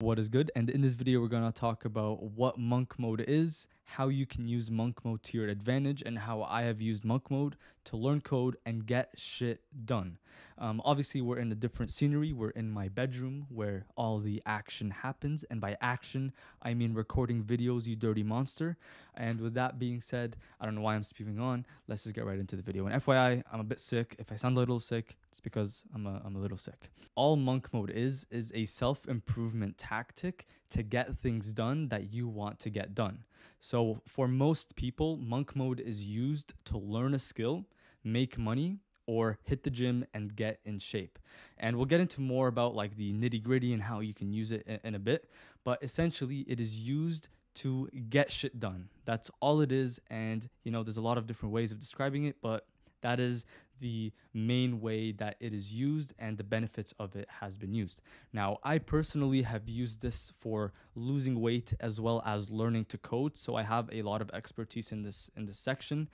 What is good? And in this video, we're to talk about what monk mode is, how you can use monk mode to your advantage, and how I have used monk mode to learn code and get shit done. Um, obviously, we're in a different scenery. We're in my bedroom where all the action happens. And by action, I mean recording videos, you dirty monster. And with that being said, I don't know why I'm speaking on. Let's just get right into the video. And FYI, I'm a bit sick. If I sound a little sick, it's because I'm a, I'm a little sick. All monk mode is, is a self improvement tactic to get things done that you want to get done. So, for most people, monk mode is used to learn a skill, make money, or hit the gym and get in shape. And we'll get into more about like the nitty gritty and how you can use it in, a bit. But essentially, it is used to get shit done. That's all it is. And, you know, there's a lot of different ways of describing it, but that is the main way that it is used and the benefits of it has been used. Now, I personally have used this for losing weight as well as learning to code, so I have a lot of expertise in this in this section,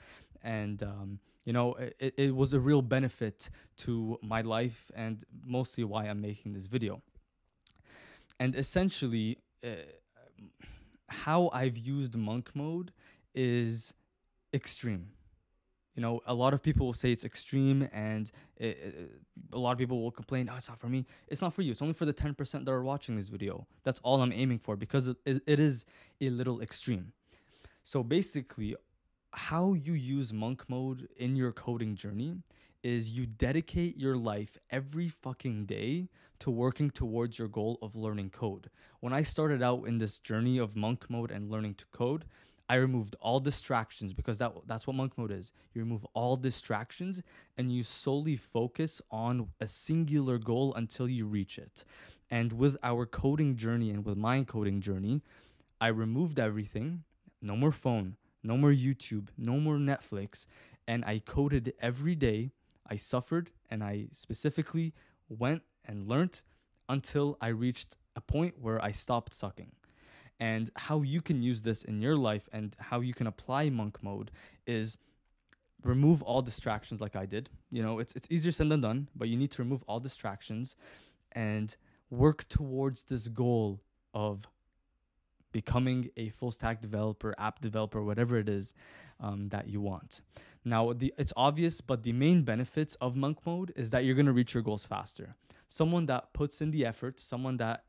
and um, you know, it, it was a real benefit to my life and mostly why I'm making this video. And essentially, uh, how I've used monk mode is extreme. You know a lot of people will say it's extreme and it, it, a lot of people will complain oh it's not for me. It's not for you. It's only for the 10% that are watching this video. That's all i'm aiming for because it, it is a little extreme. So basically how you use monk mode in your coding journey is you dedicate your life every fucking day to working towards your goal of learning code. When I started out in this journey of monk mode and learning to code, I removed all distractions because that that's what monk mode is. You remove all distractions and you solely focus on a singular goal until you reach it. And with our coding journey and with my coding journey, I removed everything. No more phone, no more YouTube, no more Netflix, and I coded every day. I suffered and I specifically went and learned until I reached a point where I stopped sucking and how you can use this in your life and how you can apply monk mode is remove all distractions like I did. You know, it's it's easier said than done, but you need to remove all distractions and work towards this goal of becoming a full stack developer, app developer, whatever it is um, that you want. Now, the it's obvious, but the main benefits of monk mode is that you're gonna reach your goals faster. Someone that puts in the effort, someone that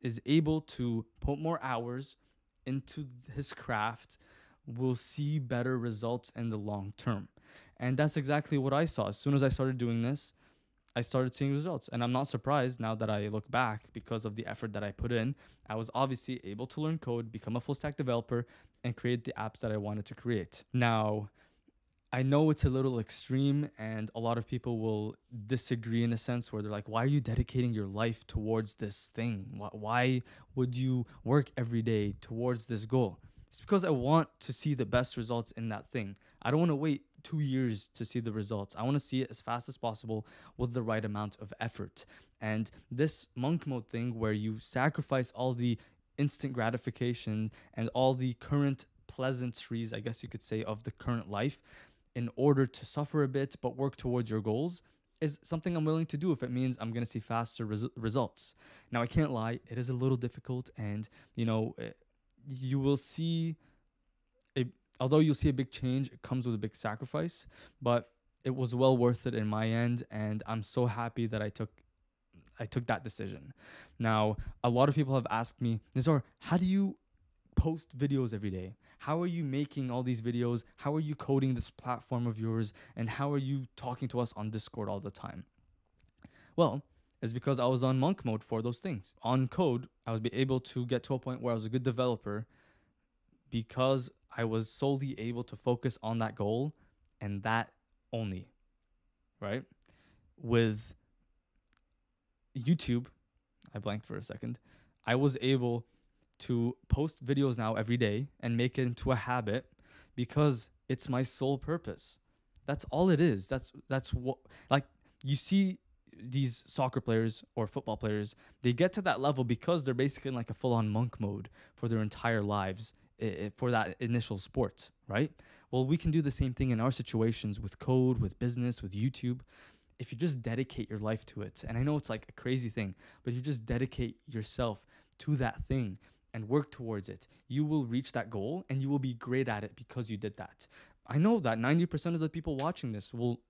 is able to put more hours into his craft will see better results in the long term. And that's exactly what I saw. As soon as I started doing this, I started seeing results. And I'm not surprised now that I look back because of the effort that I put in. I was obviously able to learn code, become a full stack developer, and create the apps that I wanted to create. Now, I know it's a little extreme, and a lot of people will disagree in a sense where they're like, why are you dedicating your life towards this thing? Why would you work every day towards this goal? It's because I want to see the best results in that thing. I don't want to wait two years to see the results. I want to see it as fast as possible with the right amount of effort. And this monk mode thing, where you sacrifice all the instant gratification and all the current pleasantries, I guess you could say, of the current life in order to suffer a bit but work towards your goals is something I'm willing to do if it means I'm going to see faster res- results. Now, I can't lie, it is a little difficult, and you know, eh, you will see although you'll see a big change, it comes with a big sacrifice, but it was well worth it in my end, and I'm so happy that I took. I took that decision. Now, a lot of people have asked me, Nizar, how do you post videos every day? How are you making all these videos? How are you coding this platform of yours? And how are you talking to us on Discord all the time? Well, it's because I was on monk mode for those things. On code, I was be able to get to a point where I was a good developer because I was solely able to focus on that goal and that only, right? With YouTube, I blanked for a second. I was able to post videos now every day and make it into a habit because it's my sole purpose. That's all it is. That's that's what like you see these soccer players or football players, they get to that level because they're basically in like a full-on monk mode for their entire lives for that initial sport, right? Well, we can do the same thing in our situations with code, with business, with YouTube. If you just dedicate your life to it, and I know it's like a crazy thing, but you just dedicate yourself to that thing and work towards it, you will reach that goal and you will be great at it because you did that. I know that 90% of the people watching this will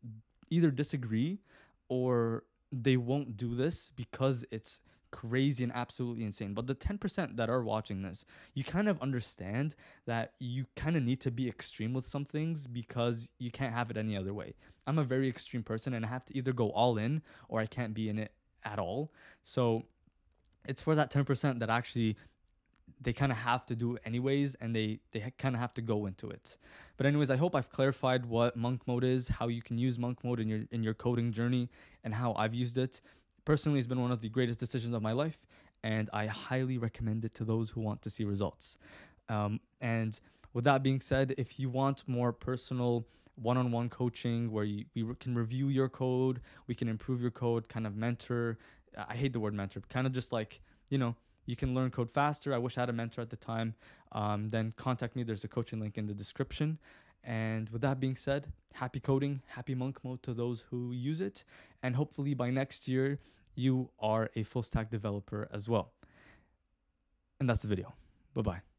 either disagree or they won't do this because it's crazy and absolutely insane. But the 10% that are watching this, you kind of understand that you kind of need to be extreme with some things because you can't have it any other way. I'm a very extreme person and I have to either go all in or I can't be in it at all. So it's for that 10% that actually they kind of have to do it anyways and they they kind of have to go into it but anyways i hope i've clarified what monk mode is how you can use monk mode in your in your coding journey and how i've used it personally it's been one of the greatest decisions of my life and i highly recommend it to those who want to see results um, and with that being said if you want more personal one-on-one coaching where you, we can review your code we can improve your code kind of mentor i hate the word mentor kind of just like you know you can learn code faster. I wish I had a mentor at the time. Um, then contact me. There's a coaching link in the description. And with that being said, happy coding, happy monk mode to those who use it. And hopefully by next year, you are a full stack developer as well. And that's the video. Bye bye.